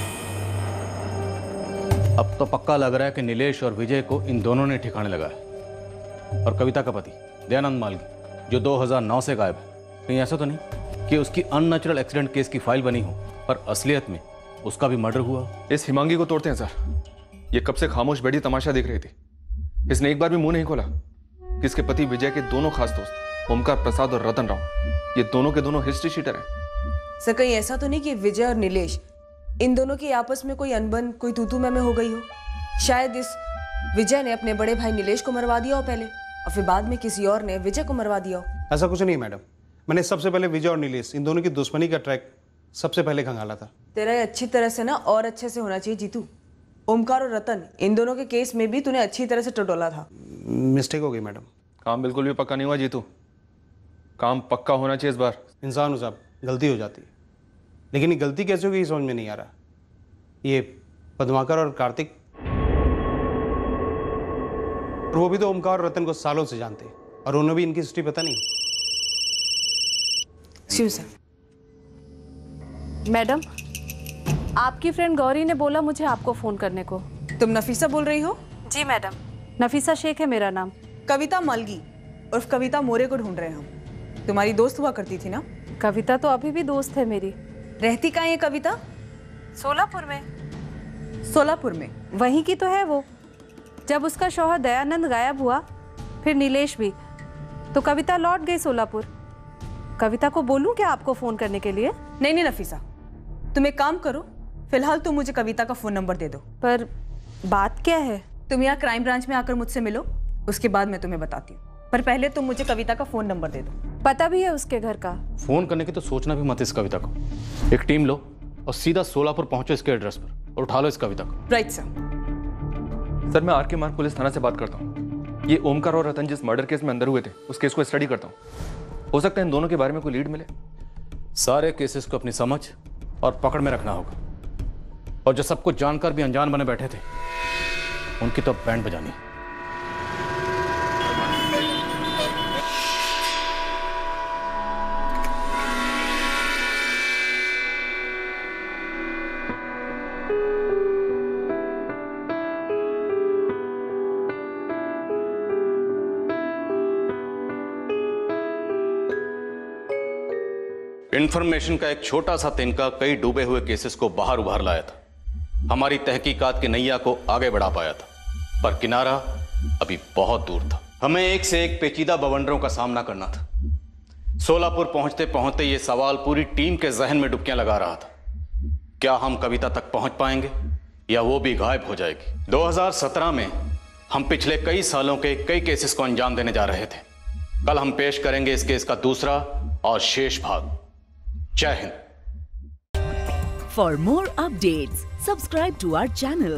अब तो पक्का लग रहा है कि नीलेश और विजय को इन दोनों ने ठिकाने लगाया और कविता का पति दयानंद मालगी जो 2009 से गायब है। कहीं ऐसा तो नहीं कि उसकी अननेचुरल एक्सीडेंट केस की फ़ाइल बनी हो पर असलियत में उसका भी मर्डर हुआ इस हिमांगी को तोड़ते हैं सर। ये कब से खामोश बैठी तमाशा देख रही थी। इसने एक बार भी मुँह नहीं खोला। कि इसके पति विजय के दोनों खास दोस्त ओमकार प्रसाद और रतन राव। ये दोनों के दोनों हिस्ट्री शीटर हैं। सर कहीं ऐसा तो नहीं कि विजय और नीलेश इन दोनों की आपस में कोई अनबन कोई तूतू में हो गई हो? शायद इस विजय ने अपने बड़े भाई नीलेश को मरवा दिया हो पहले और फिर बाद में किसी और ने विजय को मरवा दिया हो। ऐसा कुछ नहीं मैडम। मैंने सबसे पहले विजय और नीलेश इन दोनों की दुश्मनी का ट्रैक सबसे पहले खंगाला था। तेरा अच्छी तरह से ना और अच्छे से होना चाहिए जीतू। ओमकार और रतन इन दोनों के केस में भी तूने अच्छी तरह से टटोला था। मिस्टेक हो गई मैडम काम बिल्कुल भी पक्का नहीं हुआ जीतू। काम पक्का होना चाहिए इस बार। इंसान हो साहब गलती हो जाती। है लेकिन ये गलती कैसे होगी समझ में नहीं आ रहा। ये पद्माकर और कार्तिक और वो भी तो ओमकार और रतन को सालों से जानते और उन्हें भी इनकी हिस्ट्री पता नहीं। शिव सर मैडम आपकी फ्रेंड गौरी ने बोला मुझे आपको फ़ोन करने को। तुम नफीसा बोल रही हो? जी मैडम नफीसा शेख है मेरा नाम। कविता मलगी उर्फ़ कविता मोरे को ढूंढ रहे हैं हम। तुम्हारी दोस्त हुआ करती थी ना? कविता तो अभी भी दोस्त है मेरी। रहती कहाँ है कविता? सोलापुर में। सोलापुर में? वहीं की तो है वो। जब उसका शोहर दयानंद गायब हुआ फिर नीलेश भी। तो कविता लौट गई सोलापुर। कविता को बोलूँ क्या आपको फ़ोन करने के लिए? नहीं नहीं नफीसा। तुम एक काम करो फ़िलहाल तुम मुझे कविता का फ़ोन नंबर दे दो। पर बात क्या है? तुम यहाँ क्राइम ब्रांच में आकर मुझसे मिलो उसके बाद मैं तुम्हें बताती हूँ। पर पहले तुम मुझे कविता का फ़ोन नंबर दे दो। पता भी है उसके घर का। फ़ोन करने की तो सोचना भी मत इस कविता को। एक टीम लो और सीधा सोलापुर पहुंचो इसके एड्रेस पर और उठा लो इस कविता को। राइट सर सर मैं आर के मार्ग पुलिस थाना से बात करता हूँ। ये ओमकार और रतन जिस मर्डर केस में अंदर हुए थे उस केस को स्टडी करता हूँ। हो सकता है इन दोनों के बारे में कोई लीड मिले। सारे केसेस को अपनी समझ और पकड़ में रखना होगा। और जो सब कुछ जानकर भी अनजान बने बैठे थे उनकी तो बैंड बजानी। इन्फॉर्मेशन का एक छोटा सा तिनका कई डूबे हुए केसेस को बाहर उभार लाया था। हमारी तहकीकात की नैया को आगे बढ़ा पाया था। पर किनारा अभी बहुत दूर था। हमें एक से एक पेचीदा बवंडरों का सामना करना था। सोलापुर पहुँचते पहुँचते ये सवाल पूरी टीम के जहन में डुबकियाँ लगा रहा था। क्या हम कविता तक पहुँच पाएँगे या वो भी गायब हो जाएगी? 2017 में हम पिछले कई सालों के कई केसेस को अंजाम देने जा रहे थे। कल हम पेश करेंगे इस केस का दूसरा और शेष भाग। जय Hind. For more updates, subscribe to our channel,